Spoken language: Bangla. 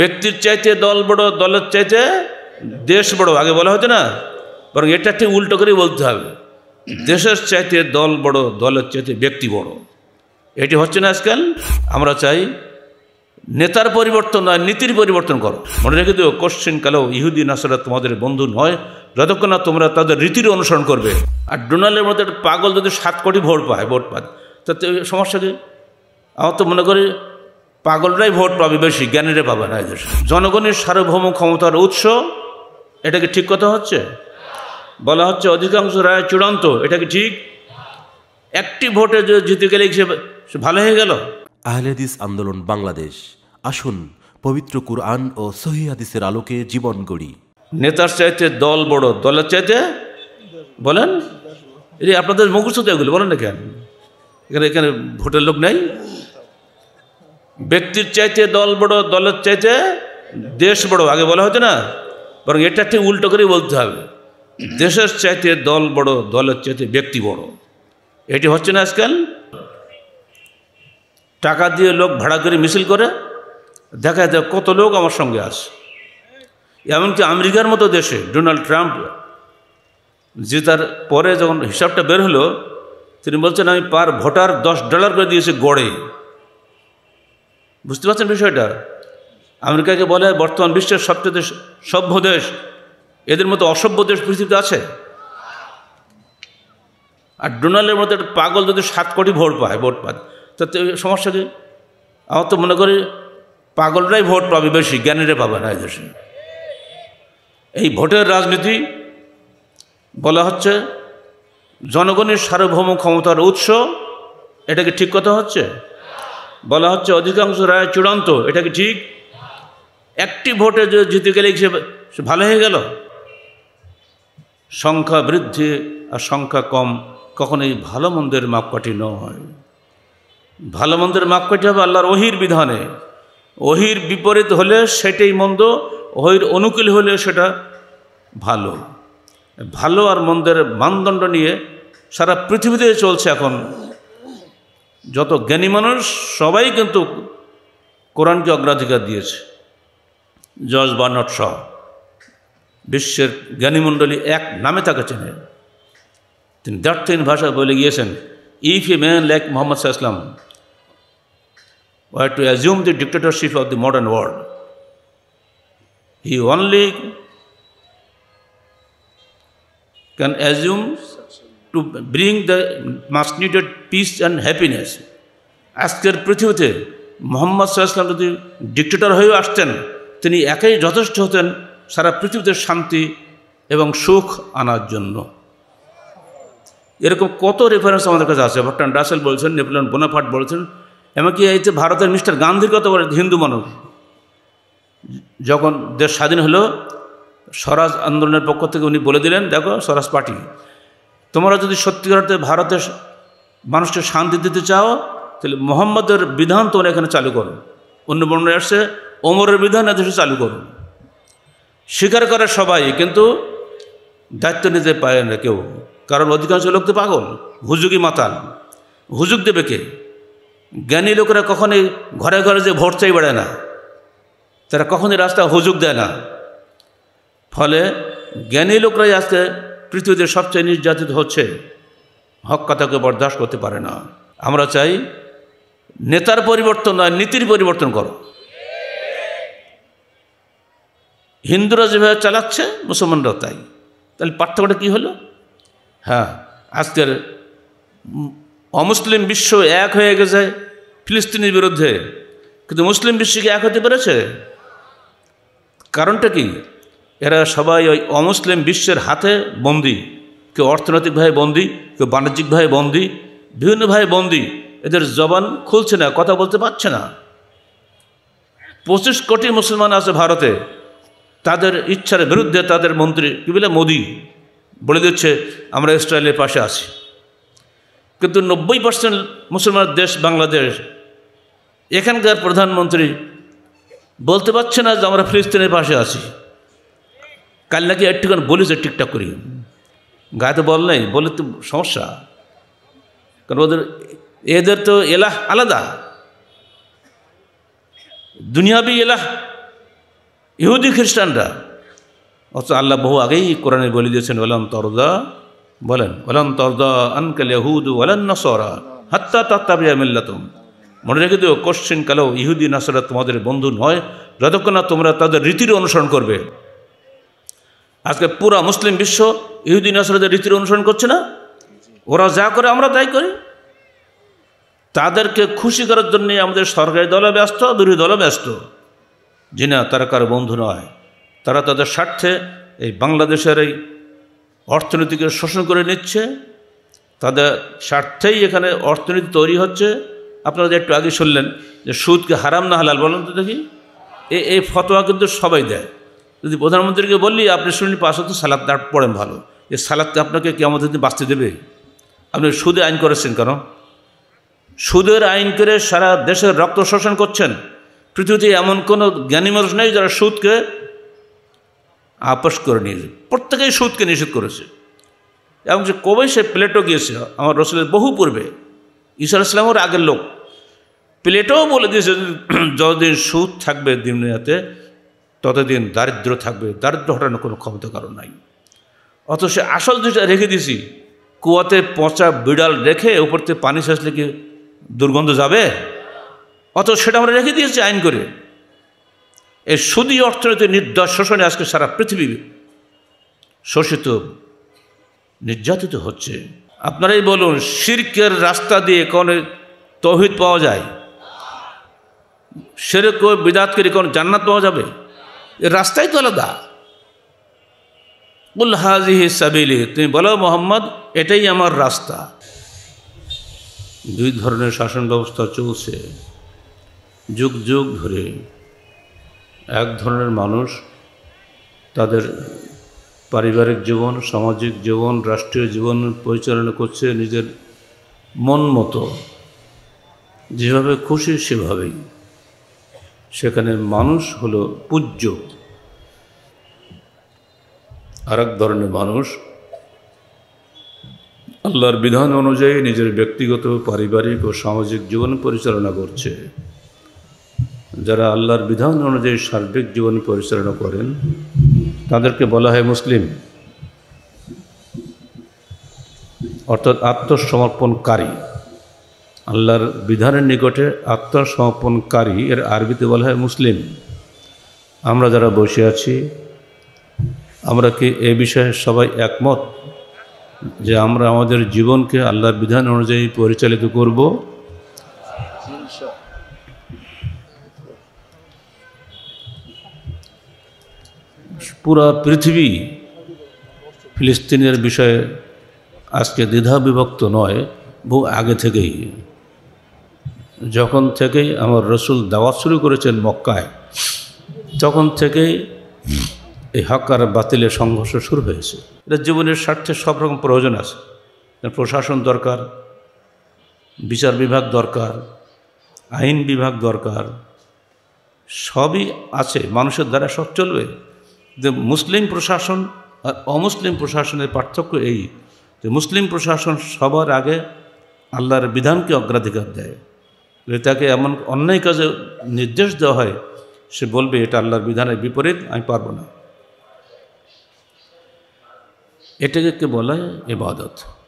ব্যক্তির চাইতে দল বড়, দলের চাইতে দেশ বড়, আগে বলা হতো না? বরং এটা ঠিক উল্টো করেই বলতে হবে। দেশের চাইতে দল বড়, দলের চাইতে ব্যক্তি বড়। এটি হচ্ছে না আজকাল? আমরা চাই নেতার পরিবর্তন নয় নীতির পরিবর্তন করো। মনে রেখে দিও, কোশ্চিন কালেও ইহুদি, নাসারা তোমাদের বন্ধু নয়। যতক্ষণ না তোমরা তাদের রীতির অনুসরণ করবে। আর ডোনাল্ডের মতো একটা পাগল যদি সাত কোটি ভোট পায় ভোট পায়, তাতে সমস্যা কি? আমার তো মনে করি পাগলরাই ভোট পাবে বেশি জ্ঞানীরা পাবে না এদেশে জনগণের সার্বভৌম ক্ষমতার উৎস এটাকে ঠিক কথা হচ্ছে? বলা হচ্ছে অধিকাংশ রায় চূড়ান্ত এটাকে ঠিক? একটি ভোটে জিতে গেলে সে ভালো হয়ে গেল? আহলেদিস আন্দোলন বাংলাদেশ। আসুন পবিত্র কুরআন ও সহি হাদিসের আলোকে জীবন গড়ি। নেতার চাইতে দল বড় দলের চাইতে? বলেন। এই আপনাদের মুখস্থ এগুলো বলেন না কেন? এখানে এখানে ভোটের লোক নেই? ব্যক্তির চাইতে দল বড়, দলের চাইতে দেশ বড়, আগে বলা হতো না? বরং এটা ঠিক উল্টো করে বলতে হবে। দেশের চাইতে দল বড়, দলের চাইতে ব্যক্তি বড়। এটি হচ্ছে না আজকাল? টাকা দিয়ে লোক ভাড়া করে মিছিল করে, দেখা যায় কত লোক আমার সঙ্গে আসে এমনকি আমেরিকার মতো দেশে, ডোনাল্ড ট্রাম্প জেতার পরে যখন হিসাবটা বের হলো, তিনি বলছেন, আমি পার ভোটার দশ ডলার করে দিয়েছি গড়ে। বুঝতে পারছেন বিষয়টা? আমেরিকাকে বলে বর্তমান বিশ্বের সবচেয়ে সভ্য দেশ। এদের মতো অসভ্য দেশ পৃথিবীতে আছে? আর ডোনাল্ডের মতো একটা পাগল যদি সাত কোটি ভোট পায় ভোট পায় তাতে সমস্যা কি? আমার তো মনে করি পাগলরাই ভোট পাবে বেশি, জ্ঞানীরা পাবে না এদেশে এই ভোটের রাজনীতি বলা হচ্ছে জনগণের সার্বভৌম ক্ষমতার উৎস। এটা কি ঠিক কথা হচ্ছে? বলা হচ্ছে অধিকাংশ রায় চূড়ান্ত, এটা কি ঠিক? একটি ভোটে জিতে গেলে সে ভালো হয়ে গেল? সংখ্যা বৃদ্ধি আর সংখ্যা কম কখনোই ভালো মন্দের মাপকাঠি নয়। ভালো মন্দের মাপকাঠি হবে আল্লাহর ওহির বিধানে। ওহির বিপরীত হলে সেটাই মন্দ, ওহির অনুকূল হলে সেটা ভালো। ভালো আর মন্দের মানদণ্ড নিয়ে সারা পৃথিবীতে চলছে এখন যত জ্ঞানী মানুষ, সবাই কিন্তু কোরআনকে অগ্রাধিকার দিয়েছে জজ বার্নট শ বিশ্বের জ্ঞানীমণ্ডলী এক নামে তাকে চেনে তিনি দার্থহীন ভাষায় বলে গিয়েছেন if a man like Muhammad Islam were to assume the dictatorship of the modern world. He only can assume to bring the much needed peace and happiness. আজকের পৃথিবীতে মোহাম্মদ সাল্লাম যদি ডিক্টেটর হয়েও আসতেন, তিনি একাই যথেষ্ট হতেন সারা পৃথিবীতে শান্তি এবং সুখ আনার জন্য। এরকম কত রেফারেন্স আমাদের কাছে আছে। ভট্টান রাসেল বলছেন, নেপোলিয়ন বোনাফাট বলছেন, এমনকি এই যে ভারতের মিস্টার গান্ধীর কথা বলে হিন্দু মানুষ। যখন দেশ স্বাধীন হলো, স্বরাজ আন্দোলনের পক্ষ থেকে উনি বলে দিলেন, দেখো, স্বরাজ পার্টি। তোমরা যদি সত্যিকার অর্থে ভারতের মানুষকে শান্তি দিতে চাও, তাহলে মোহাম্মদের বিধান তোমরা এখানে চালু করো। অন্য বর্ণে আসছে, ওমরের বিধান এদেশে চালু করো। স্বীকার করে সবাই, কিন্তু দায়িত্ব নিতে পারে না কেউ। কারণ অধিকাংশ লোক তো পাগল, হুজুগি মাতাল। হুজুগ দেবে কে? জ্ঞানী লোকেরা কখনই ঘরে ঘরে যে ভোট চাই বেড়ায় না। তারা কখনই রাস্তা হুজুগ দেয় না। ফলে জ্ঞানী লোকরাই আজকে পৃথিবীতে সবচেয়ে নির্যাতিত হচ্ছে হক কথাকে বরদাস্ত করতে পারে না। আমরা চাই নেতার পরিবর্তন নয় নীতির পরিবর্তন করো। হিন্দুরা যেভাবে চালাচ্ছে, মুসলমানরাও তাই। তাহলে পার্থক্যটা কী হলো? হ্যাঁ আজকের অমুসলিম বিশ্ব এক হয়ে গেছে ফিলিস্তিনের বিরুদ্ধে। কিন্তু মুসলিম বিশ্ব কি এক হতে পেরেছে? কারণটা কি? এরা সবাই ওই অমুসলিম বিশ্বের হাতে বন্দি। কেউ অর্থনৈতিকভাবে বন্দি, কেউ বাণিজ্যিকভাবে বন্দি, বিভিন্নভাবে বন্দি। এদের জবান খুলছে না, কথা বলতে পারছে না। পঁচিশ কোটি মুসলমান আছে ভারতে। তাদের ইচ্ছার বিরুদ্ধে তাদের মন্ত্রী কী বলে মোদি বলে দিচ্ছে, আমরা ইসরায়েলের পাশে আছি। কিন্তু নব্বই পার্সেন্ট মুসলমান দেশ বাংলাদেশ। এখানকার প্রধানমন্ত্রী বলতে পারছে না যে আমরা ফিলিস্তিনের পাশে আছি। কাল নাকি একটুখানি বলিছে ঠিকঠাক করি। গায়ে তো বল নাই, বলে তো সমস্যা। কারণ ওদের, এদের তো এলাহ আলাদা। দুনিয়াবি এলাহ, ইহুদি খ্রিস্টানরা। অথচ আল্লাহ বহু আগেই কোরআনে বলে দিয়েছেন ওলান তরদা, বলেন ওলান তরদা আনকাল ইহুদ ওলান নসরা হাত্তা তাত্তাবিয়া মিল্লাতুম। মনে রেখে দিও, কোশ্চিন কালেও ইহুদি নাসরা তোমাদের বন্ধু নয়, যতক্ষণ না তোমরা তাদের রীতির অনুসরণ করবে। আজকে পুরা মুসলিম বিশ্ব ইহুদি নাসরাদের রীতির অনুসরণ করছে না? ওরা যা করে আমরা তাই করি। তাদেরকে খুশি করার জন্যে আমাদের সরকারি দলও ব্যস্ত, বিরোধী দলও ব্যস্ত। জি না, তারা কারও বন্ধু নয়। তারা তাদের স্বার্থে এই বাংলাদেশের এই অর্থনীতিকে শোষণ করে নিচ্ছে। তাদের স্বার্থেই এখানে অর্থনীতি তৈরি হচ্ছে। আপনারা যে একটু আগে শুনলেন যে সুদকে হারাম না হালাল বলেন তো দেখি। এই ফতোয়া কিন্তু সবাই দেয়। যদি প্রধানমন্ত্রীকে বললি আপনি শুনলি পাশে তো সালাদ দাঁড় পড়েন ভালো। এই সালাদকে আপনাকে কেমন দিন বাঁচতে দেবে। আপনি সুদে আইন করেছেন কেন? সুদের আইন করে সারা দেশের রক্ত শোষণ করছেন। পৃথিবীতে এমন কোনো জ্ঞানী মানুষ নেই যারা সুদকে আপোষ করে নিয়েছে। প্রত্যেকেই সুদকে নিষেধ করেছে। এবং যে কবে সে প্লেটও গিয়েছে, আমার রসুলের বহু পূর্বে। ঈশ্বর ইসলামের আগের লোক। প্লেটও বলে দিয়েছে যতদিন সুদ থাকবে দিন দুনিয়াতে ততদিন দারিদ্র থাকবে, দারিদ্র হটানোর কোনো ক্ষমতা কারণ নাই। অথচ আসল যেটা রেখে দিয়েছি কুয়াতে পচা বিড়াল রেখে উপর থেকে পানি সাজলে কি দুর্গন্ধ যাবে? অত সেটা আমরা রেখে দিয়েছি আইন করে। এই সুদী অর্থনীতি নির্দশ শোষণে আজকে সারা পৃথিবী শোষিত, নির্যাতিত হচ্ছে। আপনারাই বলুন শির্কের রাস্তা দিয়ে কোন তহিদ পাওয়া যায়? সেরকম বিদাত করে কোন জান্নাত পাওয়া যাবে? রাস্তাই তো আলাদা। উল হাজিহি সাবিলি, তুমি বলো মোহাম্মদ, এটাই আমার রাস্তা। দুই ধরনের শাসন ব্যবস্থা চলছে। যুগ যুগ ধরে এক ধরনের মানুষ তাদের পারিবারিক জীবন, সামাজিক জীবন, রাষ্ট্রীয় জীবন পরিচালনা করছে নিজের মন মতো। যেভাবে খুশি সেভাবেই। সেখানে মানুষ হলো পূজ্য। আর এক ধরনের মানুষ আল্লাহর বিধান অনুযায়ী নিজের ব্যক্তিগত, পারিবারিক ও সামাজিক জীবন পরিচালনা করছে। যারা আল্লাহর বিধান অনুযায়ী সার্বিক জীবন পরিচালনা করেন, তাদেরকে বলা হয় মুসলিম। অর্থাৎ আত্মসমর্পণকারী। আল্লাহর বিধানের নিকটে আত্মসমর্পণকারী, এর আরবিতে বলা হয় মুসলিম। আমরা যারা বসে আছি, আমরা কি এ বিষয়ে সবাই একমত যে আমরা আমাদের জীবনকে আল্লাহর বিধান অনুযায়ী পরিচালিত করব? পুরা পৃথিবী ফিলিস্তিনের বিষয়ে আজকে দ্বিধা বিভক্ত নয়, বহু আগে থেকেই। যখন থেকেই আমার রসুল দাওয়াত শুরু করেছেন মক্কায়, তখন থেকেই এই হক আর বাতিলের সংঘর্ষ শুরু হয়েছে। এটা জীবনের স্বার্থে সব রকম প্রয়োজন আছে। প্রশাসন দরকার, বিচার বিভাগ দরকার, আইন বিভাগ দরকার, সবই আছে। মানুষের দ্বারা সব চলবে। যে মুসলিম প্রশাসন আর অমুসলিম প্রশাসনের পার্থক্য এই যে মুসলিম প্রশাসন সবার আগে আল্লাহর বিধানকে অগ্রাধিকার দেয়। যদি তাকে এমন অন্যায় কাজে নির্দেশ দেওয়া হয়, সে বলবে, এটা আল্লাহর বিধানের বিপরীত, আমি পারব না। এটাকে বলা? হয় এবাদত।